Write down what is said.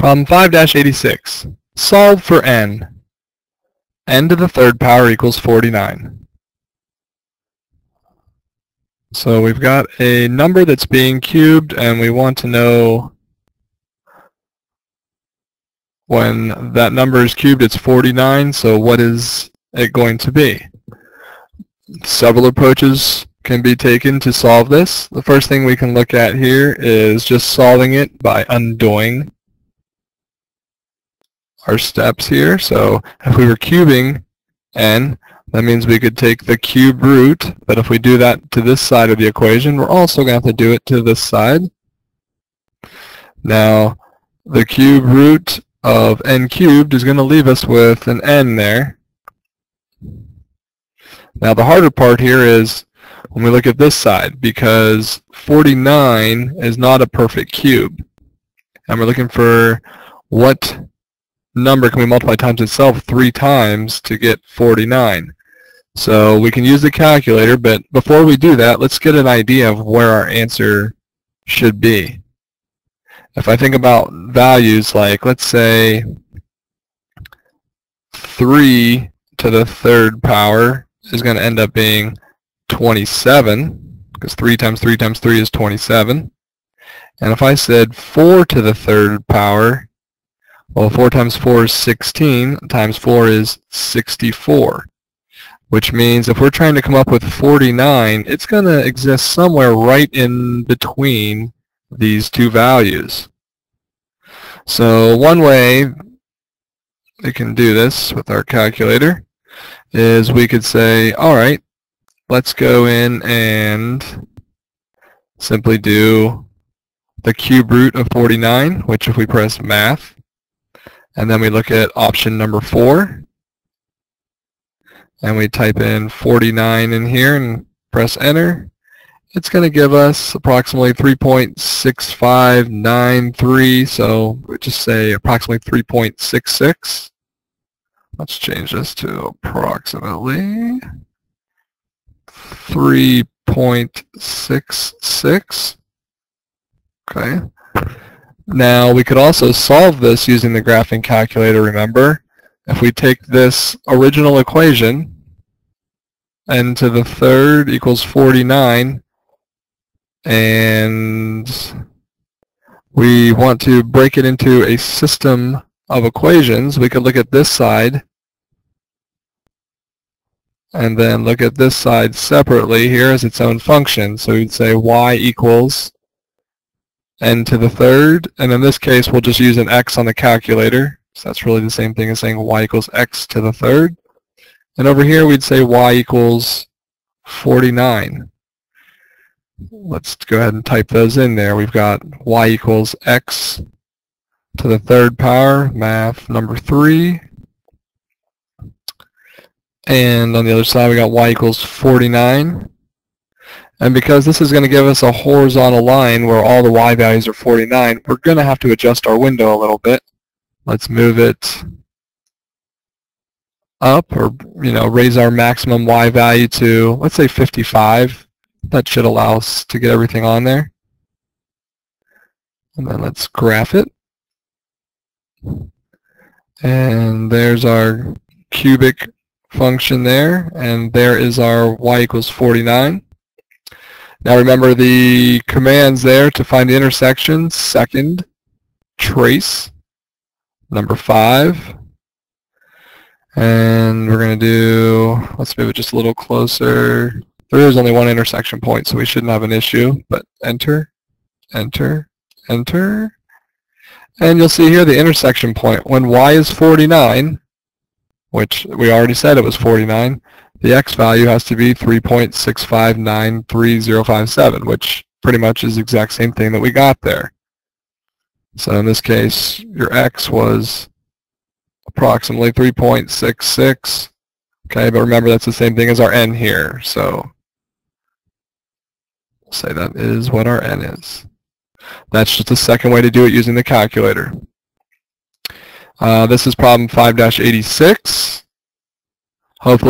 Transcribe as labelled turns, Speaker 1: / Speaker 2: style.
Speaker 1: Problem 5-86. Solve for n. n to the third power equals 49. So we've got a number that's being cubed and we want to know when that number is cubed it's 49 so what is it going to be? Several approaches can be taken to solve this. The first thing we can look at here is just solving it by undoing our steps here. So if we were cubing n, that means we could take the cube root, but if we do that to this side of the equation, we're also going to have to do it to this side. Now, the cube root of n cubed is going to leave us with an n there. Now the harder part here is when we look at this side, because 49 is not a perfect cube. And we're looking for what number can we multiply times itself three times to get 49? So we can use the calculator, but before we do that, let's get an idea of where our answer should be. If I think about values like, let's say, 3 to the third power is going to end up being 27, because 3 times 3 times 3 is 27. And if I said 4 to the third power well, 4 times 4 is 16, times 4 is 64, which means if we're trying to come up with 49, it's going to exist somewhere right in between these two values. So one way we can do this with our calculator is we could say, all right, let's go in and simply do the cube root of 49, which if we press math, and then we look at option number four. And we type in 49 in here and press enter. It's going to give us approximately 3.6593, so we just say approximately 3.66. Let's change this to approximately 3.66. Okay. Now we could also solve this using the graphing calculator, remember? If we take this original equation, n to the third equals 49, and we want to break it into a system of equations, we could look at this side and then look at this side separately here as its own function. So we'd say y equals n to the third, and in this case we'll just use an x on the calculator. So that's really the same thing as saying y equals x to the third. And over here we'd say y equals 49. Let's go ahead and type those in there. We've got y equals x to the third power, math number 3. And on the other side we got y equals 49. And because this is going to give us a horizontal line where all the y values are 49, we're going to have to adjust our window a little bit. Let's move it up or, you know, raise our maximum y value to, let's say 55. That should allow us to get everything on there. And then let's graph it. And there's our cubic function there, and there is our y equals 49. Now remember the commands there to find the intersection, second, trace, number five, and we're going to do, let's move it just a little closer. There is only one intersection point, so we shouldn't have an issue, but enter, enter, enter, and you'll see here the intersection point. When y is 49, which we already said it was 49, the x value has to be 3.6593057, which pretty much is the exact same thing that we got there. So in this case, your x was approximately 3.66. Okay, but remember that's the same thing as our n here. So we'll say that is what our n is. That's just a second way to do it using the calculator. Uh, this is problem 5-86. Hopefully